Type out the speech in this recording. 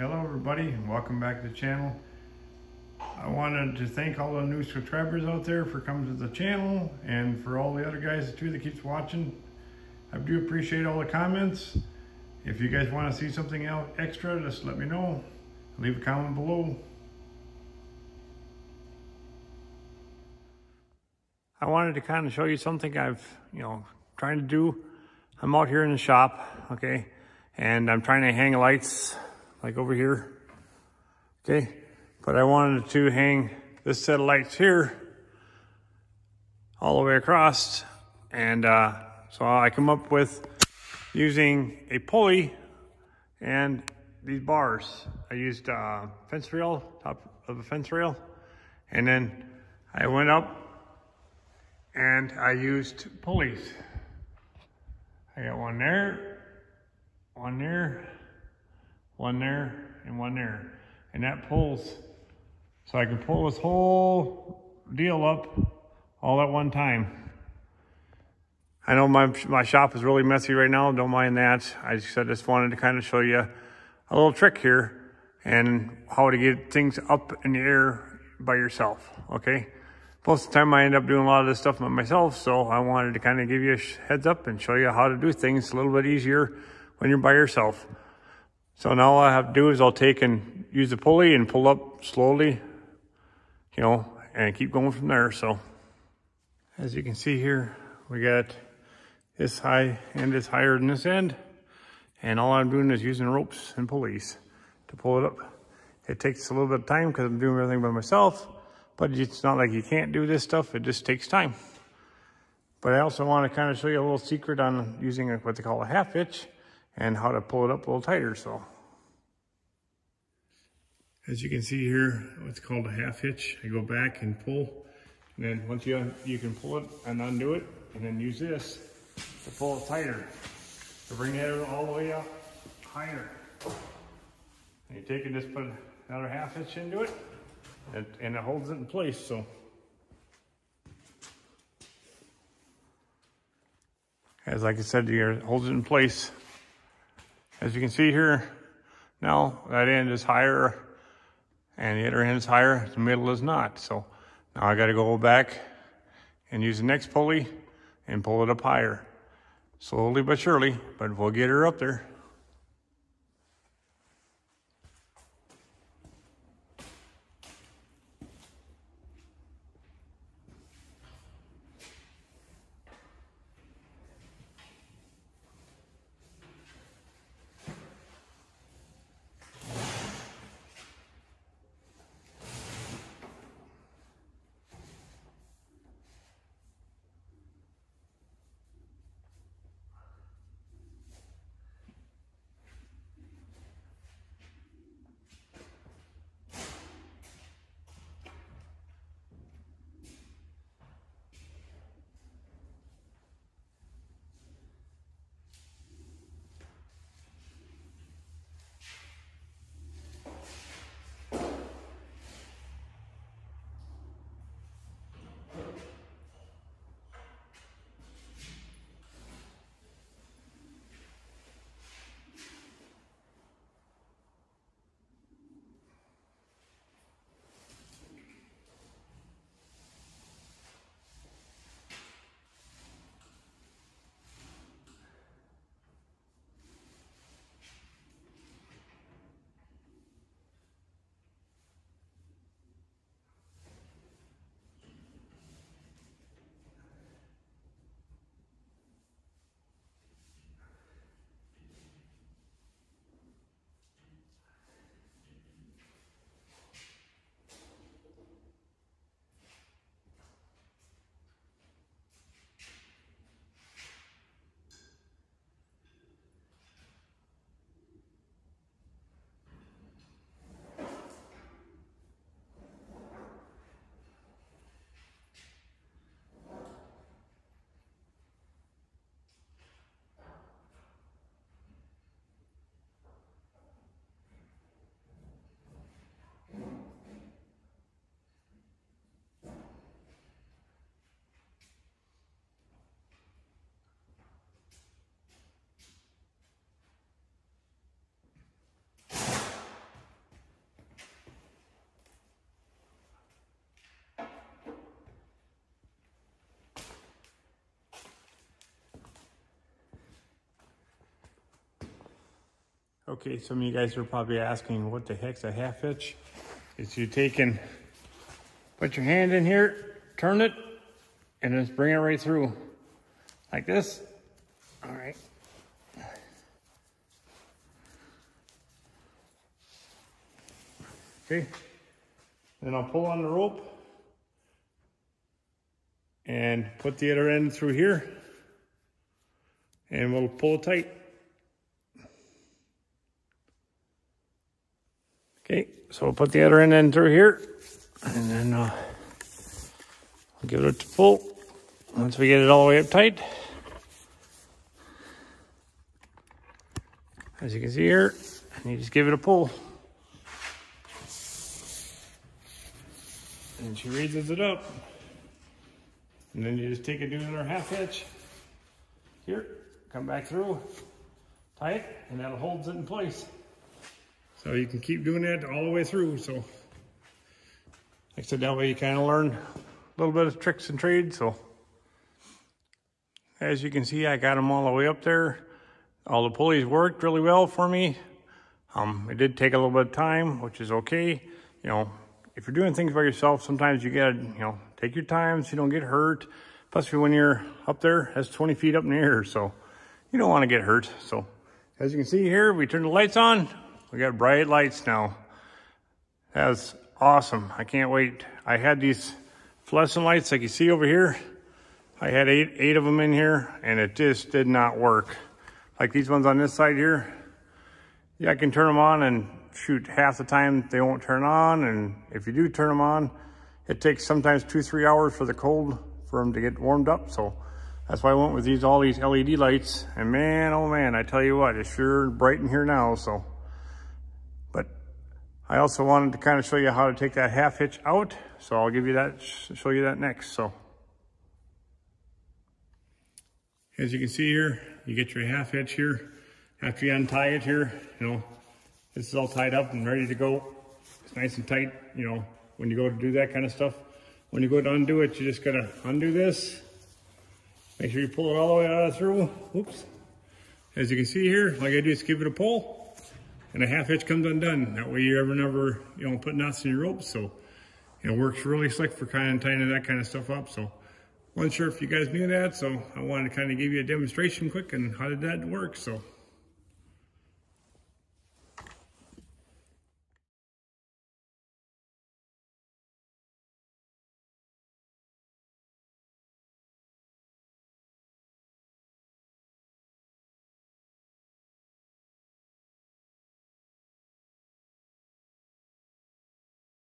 Hello everybody and welcome back to the channel. I wanted to thank all the new subscribers out there for coming to the channel and for all the other guys too that keeps watching. I do appreciate all the comments. If you guys want to see something out extra, just let me know. Leave a comment below. I wanted to kind of show you something I've, you know, trying to do. I'm out here in the shop, okay, and I'm trying to hang lights like over here, okay, but I wanted to hang this set of lights here all the way across, and uh, so I come up with using a pulley and these bars. I used uh, fence rail, top of a fence rail, and then I went up and I used pulleys. I got one there, one there, one there, and one there. And that pulls, so I can pull this whole deal up all at one time. I know my, my shop is really messy right now, don't mind that. I just, I just wanted to kind of show you a little trick here and how to get things up in the air by yourself, okay? most of the time I end up doing a lot of this stuff by myself, so I wanted to kind of give you a heads up and show you how to do things a little bit easier when you're by yourself. So now all I have to do is I'll take and use the pulley and pull up slowly, you know, and keep going from there. So as you can see here, we got this high end is higher than this end. And all I'm doing is using ropes and pulleys to pull it up. It takes a little bit of time because I'm doing everything by myself. But it's not like you can't do this stuff. It just takes time. But I also want to kind of show you a little secret on using what they call a half hitch and how to pull it up a little tighter. So as you can see here, what's called a half hitch. I go back and pull. And then once you, you can pull it and undo it and then use this to pull it tighter. To bring it all the way up higher. And you take and just put another half hitch into it and, and it holds it in place. So as like I said, it holds it in place. As you can see here, now that end is higher and the other end is higher, the middle is not. So now I got to go back and use the next pulley and pull it up higher. Slowly but surely, but we'll get her up there. Okay, some of you guys are probably asking what the heck's a half hitch? It's you take and put your hand in here, turn it, and just bring it right through like this. All right. Okay, then I'll pull on the rope and put the other end through here and we'll pull tight. Okay, so we'll put the other end in through here and then uh, will give it a pull once we get it all the way up tight. As you can see here, and you just give it a pull. And she raises it up. And then you just take it, do another half hitch. Here, come back through, tight, and that holds it in place. So you can keep doing that all the way through. So, like I said, that way you kind of learn a little bit of tricks and trades. So, as you can see, I got them all the way up there. All the pulleys worked really well for me. Um, it did take a little bit of time, which is okay. You know, if you're doing things by yourself, sometimes you gotta, you know, take your time so you don't get hurt. Plus, when you're up there, that's 20 feet up in the air, so you don't want to get hurt. So, as you can see here, we turn the lights on. We got bright lights now. That's awesome. I can't wait. I had these fluorescent lights like you see over here. I had eight, eight of them in here, and it just did not work. Like these ones on this side here. Yeah, I can turn them on and shoot half the time they won't turn on. And if you do turn them on, it takes sometimes two, three hours for the cold for them to get warmed up. So that's why I went with these, all these LED lights. And man, oh man, I tell you what, it's sure bright in here now. So, I also wanted to kind of show you how to take that half hitch out. So I'll give you that, show you that next. So as you can see here, you get your half hitch here. After you untie it here, you know, this is all tied up and ready to go. It's nice and tight, you know, when you go to do that kind of stuff. When you go to undo it, you just gotta undo this. Make sure you pull it all the way out of through. Oops. As you can see here, like I do is give it a pull and a half hitch comes undone. That way you ever never, you know, put knots in your ropes. So it works really slick for kind of tying that kind of stuff up. So wasn't sure if you guys knew that. So I wanted to kind of give you a demonstration quick and how did that work. So